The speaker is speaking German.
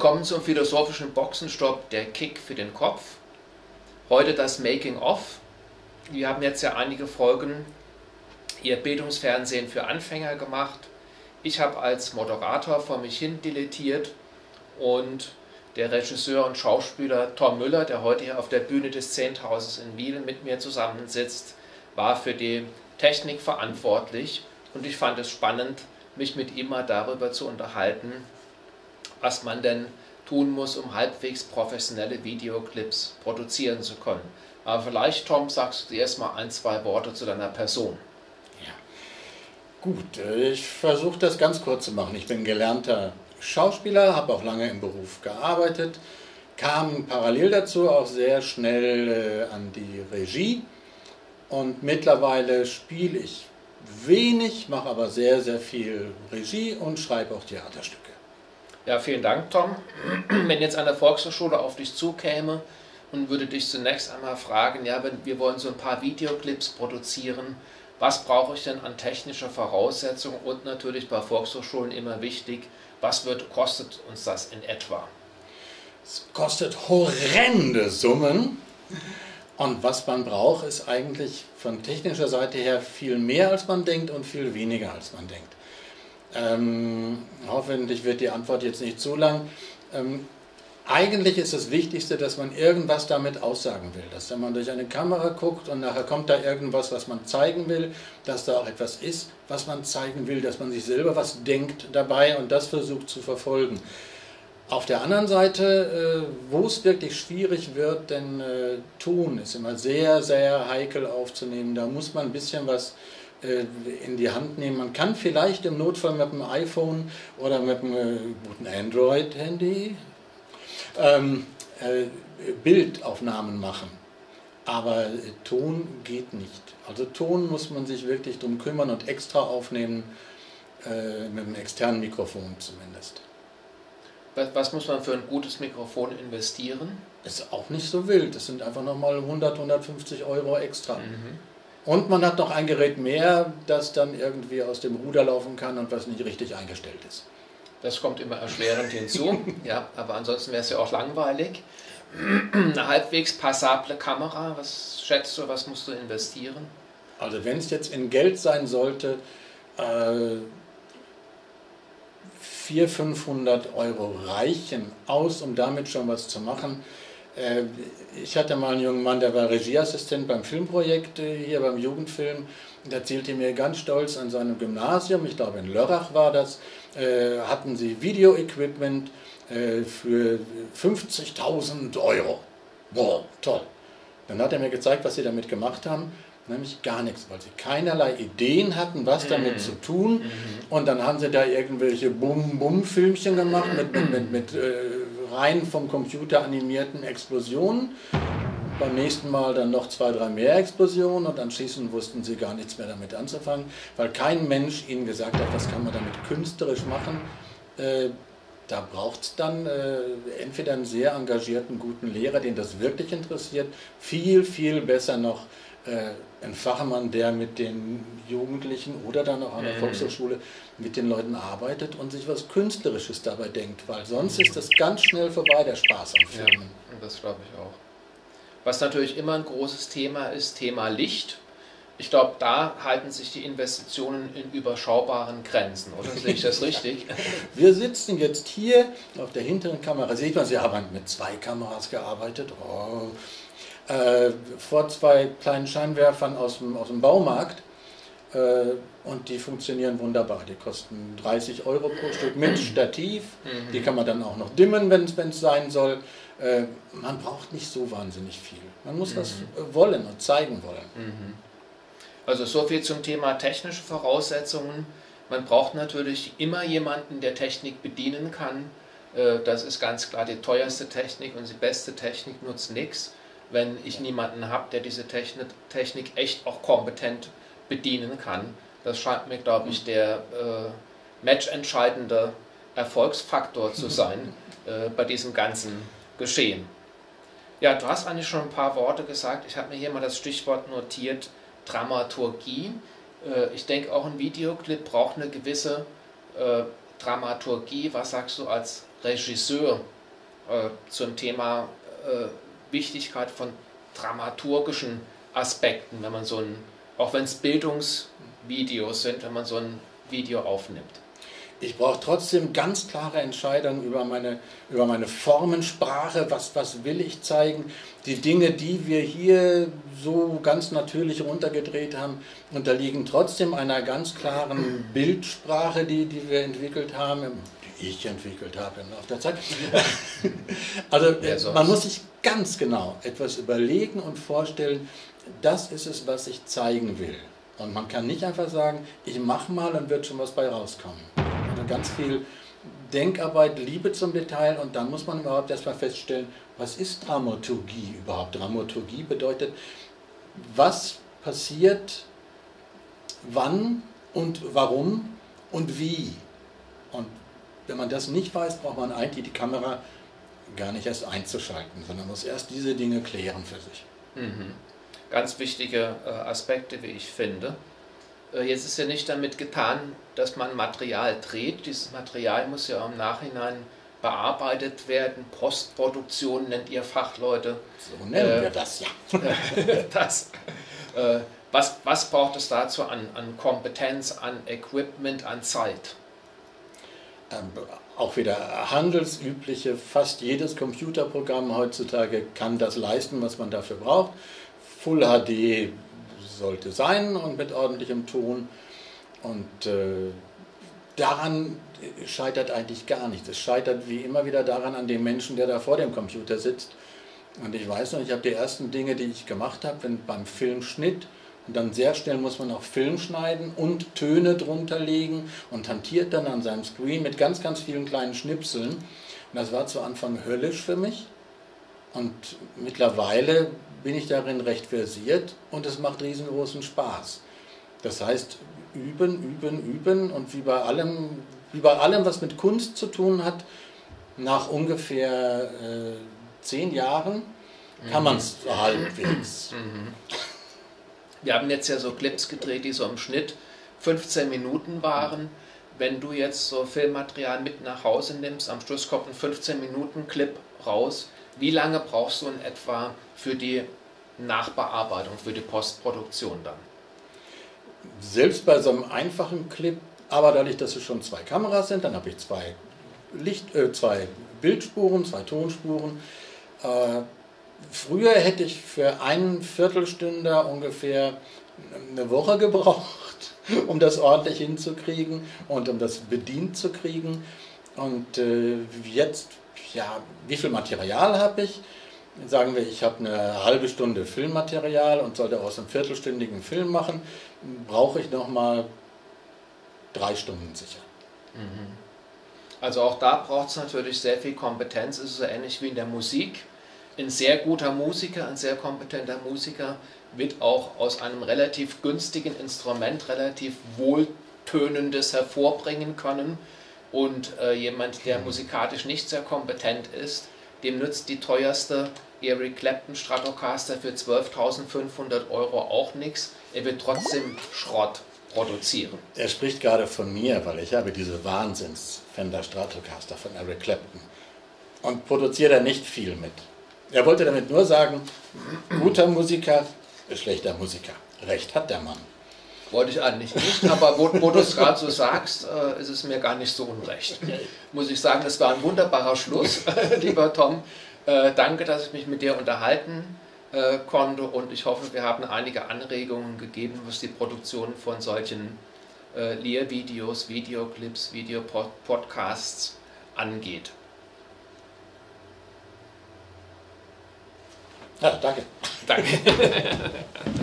Willkommen zum philosophischen Boxenstopp Der Kick für den Kopf. Heute das Making of. Wir haben jetzt ja einige Folgen hier Bildungsfernsehen für Anfänger gemacht. Ich habe als Moderator vor mich hin dilettiert und der Regisseur und Schauspieler Tom Müller, der heute hier auf der Bühne des Zehnthauses in Wielen mit mir zusammensitzt, war für die Technik verantwortlich und ich fand es spannend, mich mit ihm mal darüber zu unterhalten, was man denn tun muss, um halbwegs professionelle Videoclips produzieren zu können. Aber vielleicht, Tom, sagst du dir erstmal ein, zwei Worte zu deiner Person. Ja. Gut, äh, ich versuche das ganz kurz zu machen. Ich bin gelernter Schauspieler, habe auch lange im Beruf gearbeitet, kam parallel dazu auch sehr schnell äh, an die Regie und mittlerweile spiele ich wenig, mache aber sehr, sehr viel Regie und schreibe auch Theaterstücke. Ja, vielen Dank, Tom. Wenn jetzt eine Volkshochschule auf dich zukäme und würde dich zunächst einmal fragen, ja, wenn wir wollen so ein paar Videoclips produzieren, was brauche ich denn an technischer Voraussetzung und natürlich bei Volkshochschulen immer wichtig, was wird, kostet uns das in etwa? Es kostet horrende Summen. Und was man braucht, ist eigentlich von technischer Seite her viel mehr, als man denkt und viel weniger, als man denkt. Ähm, hoffentlich wird die Antwort jetzt nicht zu lang. Ähm, eigentlich ist das Wichtigste, dass man irgendwas damit aussagen will. Dass wenn man durch eine Kamera guckt und nachher kommt da irgendwas, was man zeigen will, dass da auch etwas ist, was man zeigen will, dass man sich selber was denkt dabei und das versucht zu verfolgen. Auf der anderen Seite, äh, wo es wirklich schwierig wird, denn äh, Ton ist immer sehr, sehr heikel aufzunehmen. Da muss man ein bisschen was in die Hand nehmen. Man kann vielleicht im Notfall mit dem iPhone oder mit einem äh, guten Android-Handy ähm, äh, Bildaufnahmen machen. Aber äh, Ton geht nicht. Also Ton muss man sich wirklich darum kümmern und extra aufnehmen, äh, mit einem externen Mikrofon zumindest. Was, was muss man für ein gutes Mikrofon investieren? Ist auch nicht so wild. Das sind einfach nochmal 100, 150 Euro extra. Mhm. Und man hat noch ein Gerät mehr, das dann irgendwie aus dem Ruder laufen kann und was nicht richtig eingestellt ist. Das kommt immer erschwerend hinzu, ja, aber ansonsten wäre es ja auch langweilig. Eine halbwegs passable Kamera, was schätzt du, was musst du investieren? Also wenn es jetzt in Geld sein sollte, äh, 400, 500 Euro reichen aus, um damit schon was zu machen. Äh, ich hatte mal einen jungen Mann, der war Regieassistent beim Filmprojekt äh, hier beim Jugendfilm. Der erzählte mir ganz stolz an seinem Gymnasium, ich glaube in Lörrach war das, äh, hatten sie Videoequipment für 50.000 Euro. Boah, toll. Dann hat er mir gezeigt, was sie damit gemacht haben nämlich gar nichts, weil sie keinerlei Ideen hatten, was damit mhm. zu tun. Mhm. Und dann haben sie da irgendwelche Bum-Bum-Filmchen gemacht mit, mit, mit, mit äh, rein vom Computer animierten Explosionen. Beim nächsten Mal dann noch zwei, drei mehr Explosionen und anschließend wussten sie gar nichts mehr damit anzufangen, weil kein Mensch ihnen gesagt hat, was kann man damit künstlerisch machen. Äh, da braucht es dann äh, entweder einen sehr engagierten, guten Lehrer, den das wirklich interessiert, viel, viel besser noch äh, ein Fachmann, der mit den Jugendlichen oder dann auch an der mhm. Volkshochschule mit den Leuten arbeitet und sich was Künstlerisches dabei denkt, weil sonst ist das ganz schnell vorbei, der Spaß am Filmen. Ja, das glaube ich auch. Was natürlich immer ein großes Thema ist, Thema Licht. Ich glaube, da halten sich die Investitionen in überschaubaren Grenzen, oder sehe ich das richtig? Wir sitzen jetzt hier auf der hinteren Kamera, sieht man, Sie haben mit zwei Kameras gearbeitet. Oh äh, vor zwei kleinen Scheinwerfern aus dem, aus dem Baumarkt äh, und die funktionieren wunderbar. Die kosten 30 Euro pro Stück mit Stativ. Mhm. Die kann man dann auch noch dimmen, wenn es sein soll. Äh, man braucht nicht so wahnsinnig viel. Man muss mhm. das wollen und zeigen wollen. Mhm. Also so viel zum Thema technische Voraussetzungen. Man braucht natürlich immer jemanden, der Technik bedienen kann. Äh, das ist ganz klar die teuerste Technik und die beste Technik nutzt nichts wenn ich niemanden habe, der diese Technik, Technik echt auch kompetent bedienen kann. Das scheint mir, glaube ich, der äh, matchentscheidende Erfolgsfaktor zu sein äh, bei diesem ganzen Geschehen. Ja, du hast eigentlich schon ein paar Worte gesagt. Ich habe mir hier mal das Stichwort notiert, Dramaturgie. Äh, ich denke, auch ein Videoclip braucht eine gewisse äh, Dramaturgie. Was sagst du als Regisseur äh, zum Thema äh, Wichtigkeit von dramaturgischen Aspekten, wenn man so ein, auch wenn es Bildungsvideos sind, wenn man so ein Video aufnimmt? Ich brauche trotzdem ganz klare Entscheidungen über meine, über meine Formensprache, was, was will ich zeigen. Die Dinge, die wir hier so ganz natürlich runtergedreht haben, unterliegen trotzdem einer ganz klaren Bildsprache, die, die wir entwickelt haben, die ich entwickelt habe im Laufe der Zeit. also man muss sich ganz genau etwas überlegen und vorstellen, das ist es, was ich zeigen will. Und man kann nicht einfach sagen, ich mache mal und wird schon was bei rauskommen. Also ganz viel Denkarbeit, Liebe zum Detail und dann muss man überhaupt erstmal feststellen, was ist Dramaturgie überhaupt? Dramaturgie bedeutet, was passiert, wann und warum und wie. Und wenn man das nicht weiß, braucht man eigentlich die Kamera gar nicht erst einzuschalten, sondern muss erst diese Dinge klären für sich. Mhm ganz wichtige äh, Aspekte, wie ich finde. Äh, jetzt ist ja nicht damit getan, dass man Material dreht. Dieses Material muss ja im Nachhinein bearbeitet werden. Postproduktion nennt ihr Fachleute. So nennen äh, wir das ja. das, äh, was, was braucht es dazu an, an Kompetenz, an Equipment, an Zeit? Ähm, auch wieder handelsübliche, fast jedes Computerprogramm heutzutage kann das leisten, was man dafür braucht. Full HD sollte sein und mit ordentlichem Ton. Und äh, daran scheitert eigentlich gar nichts. Es scheitert wie immer wieder daran an dem Menschen, der da vor dem Computer sitzt. Und ich weiß noch, ich habe die ersten Dinge, die ich gemacht habe, wenn beim Filmschnitt, dann sehr schnell muss man auch Film schneiden und Töne drunter legen und hantiert dann an seinem Screen mit ganz, ganz vielen kleinen Schnipseln. Und das war zu Anfang höllisch für mich. Und mittlerweile bin ich darin recht versiert und es macht riesengroßen Spaß. Das heißt, üben, üben, üben und wie bei allem, wie bei allem was mit Kunst zu tun hat, nach ungefähr äh, zehn Jahren kann man es mhm. halbwegs. Wir haben jetzt ja so Clips gedreht, die so im Schnitt 15 Minuten waren. Wenn du jetzt so Filmmaterial mit nach Hause nimmst, am Schluss kommt ein 15 Minuten Clip raus, wie lange brauchst du in etwa für die Nachbearbeitung, für die Postproduktion dann? Selbst bei so einem einfachen Clip, aber dadurch, dass es schon zwei Kameras sind, dann habe ich zwei, Licht, äh, zwei Bildspuren, zwei Tonspuren. Äh, früher hätte ich für einen Viertelstünder ungefähr eine Woche gebraucht, um das ordentlich hinzukriegen und um das bedient zu kriegen. Und äh, jetzt ja, wie viel Material habe ich? Sagen wir, ich habe eine halbe Stunde Filmmaterial und sollte aus einem viertelstündigen Film machen, brauche ich nochmal drei Stunden sicher. Mhm. Also auch da braucht es natürlich sehr viel Kompetenz. Es ist so ähnlich wie in der Musik. Ein sehr guter Musiker, ein sehr kompetenter Musiker wird auch aus einem relativ günstigen Instrument relativ wohltönendes hervorbringen können und äh, jemand, der musikalisch nicht sehr kompetent ist, dem nützt die teuerste Eric Clapton Stratocaster für 12.500 Euro auch nichts. Er wird trotzdem Schrott produzieren. Er spricht gerade von mir, weil ich habe diese Wahnsinns Fender Stratocaster von Eric Clapton und produziert er nicht viel mit. Er wollte damit nur sagen, guter Musiker, schlechter Musiker. Recht hat der Mann. Wollte ich eigentlich nicht, aber wo, wo du es gerade so sagst, äh, ist es mir gar nicht so unrecht. Muss ich sagen, das war ein wunderbarer Schluss, lieber Tom. Äh, danke, dass ich mich mit dir unterhalten äh, konnte und ich hoffe, wir haben einige Anregungen gegeben, was die Produktion von solchen äh, Lehrvideos, Videoclips, Videopodcasts angeht. Ja, danke. Danke.